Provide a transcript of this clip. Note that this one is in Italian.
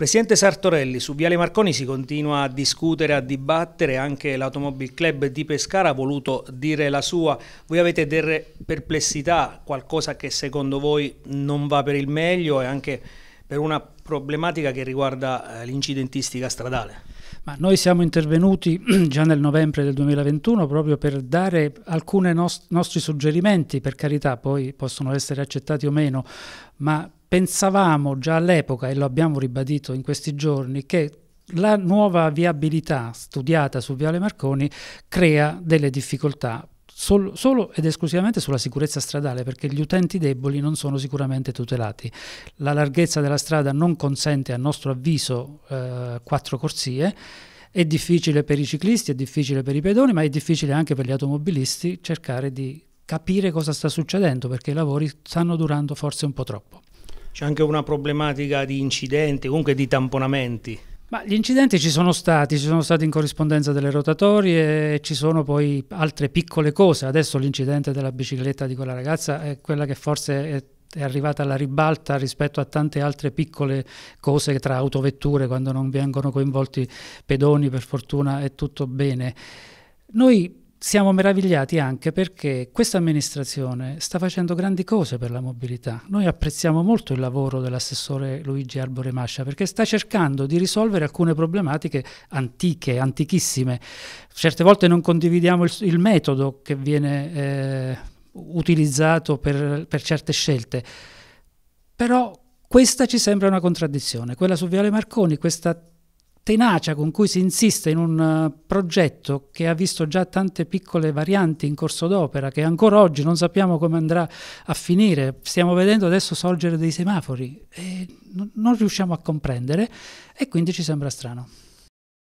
Presidente Sartorelli, su Viale Marconi si continua a discutere, a dibattere, anche l'Automobile Club di Pescara ha voluto dire la sua. Voi avete delle perplessità, qualcosa che secondo voi non va per il meglio e anche per una problematica che riguarda eh, l'incidentistica stradale? Ma noi siamo intervenuti già nel novembre del 2021 proprio per dare alcuni nost nostri suggerimenti, per carità poi possono essere accettati o meno, ma pensavamo già all'epoca, e lo abbiamo ribadito in questi giorni, che la nuova viabilità studiata su Viale Marconi crea delle difficoltà solo, solo, ed esclusivamente sulla sicurezza stradale perché gli utenti deboli non sono sicuramente tutelati. La larghezza della strada non consente a nostro avviso eh, quattro corsie, è difficile per i ciclisti, è difficile per i pedoni, ma è difficile anche per gli automobilisti cercare di capire cosa sta succedendo perché i lavori stanno durando forse un po' troppo. C'è anche una problematica di incidenti, comunque di tamponamenti. Ma gli incidenti ci sono stati, ci sono stati in corrispondenza delle rotatorie e ci sono poi altre piccole cose. Adesso l'incidente della bicicletta di quella ragazza è quella che forse è, è arrivata alla ribalta rispetto a tante altre piccole cose tra autovetture, quando non vengono coinvolti pedoni, per fortuna è tutto bene. Noi siamo meravigliati anche perché questa amministrazione sta facendo grandi cose per la mobilità. Noi apprezziamo molto il lavoro dell'assessore Luigi Arbore Mascia perché sta cercando di risolvere alcune problematiche antiche, antichissime. Certe volte non condividiamo il, il metodo che viene eh, utilizzato per, per certe scelte, però questa ci sembra una contraddizione. Quella su Viale Marconi, questa tenacia con cui si insiste in un uh, progetto che ha visto già tante piccole varianti in corso d'opera, che ancora oggi non sappiamo come andrà a finire, stiamo vedendo adesso sorgere dei semafori e non riusciamo a comprendere e quindi ci sembra strano.